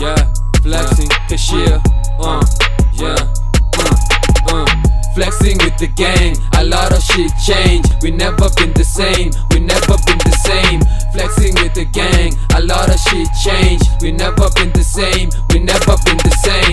yeah, flexing, cashier, uh, yeah, uh, uh. Flexing with the gang, a lot of shit change. We never been the same, we never been the same. Flexing with the gang, a lot of shit change. We never been the same, we never been the same.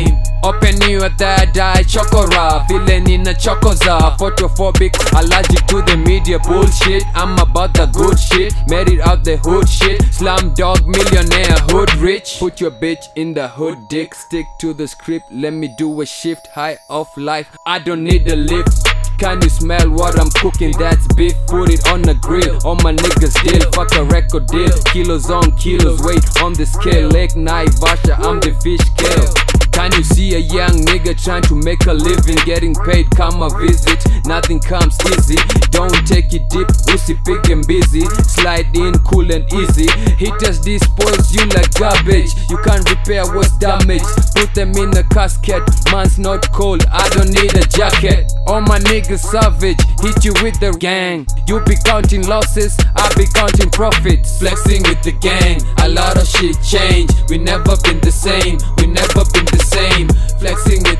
Open at that die chokora, feeling in a chocoza. Photophobic, allergic to the media bullshit. I'm about the good shit, made it out the hood shit. Slum dog millionaire, hood rich. Put your bitch in the hood dick, stick to the script. Let me do a shift high of life. I don't need a lift. Can you smell what I'm cooking? That's beef, put it on the grill. All my niggas deal, fuck a record deal. Kilos on kilos, weight on the scale. Lake night, Vasha, I'm the fish scale. Can you see a young nigga trying to make a living? Getting paid, come a visit. Nothing comes easy. Don't take it deep, pussy big and busy. Slide in cool and easy. Hitters dispose you like garbage. You can't repair what's damaged. Put them in a casket. Man's not cold, I don't need a jacket. All my niggas savage, hit you with the gang. You be counting losses, I be counting profits. Flexing with the gang, a lot of shit change. We never been the same,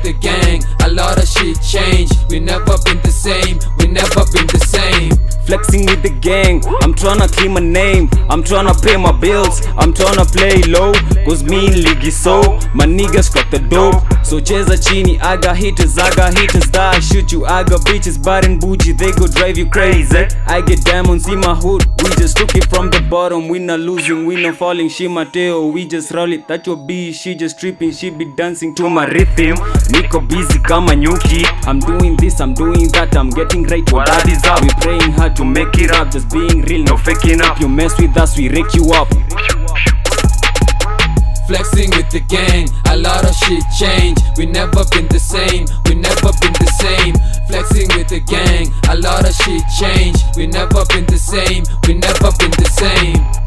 the gang, a lot of shit change. We never been the same, we never been the same. Flexing with the gang, I'm tryna clean my name. I'm tryna pay my bills, I'm tryna play low. Cause me in ligi so, my niggas got the dope. So cheza chini, got hitters, got hitters that I shoot you. Got bitches bad and bougie, they go drive you crazy. I get diamonds in my hood, we just took it from the bottom. We not losing, we not falling. She Mateo, we just roll it. That your B, she just tripping, she be dancing to my rhythm. Niko busy kama nyuki. I'm doing this, I'm doing that, I'm getting right. What that is up. We praying hard to make it up, just being real, no faking up. You mess with us, we rake you up. Flexing with the gang, a lot of shit change. We never been the same, we never been the same. Flexing with the gang, a lot of shit change. We never been the same, we never been the same.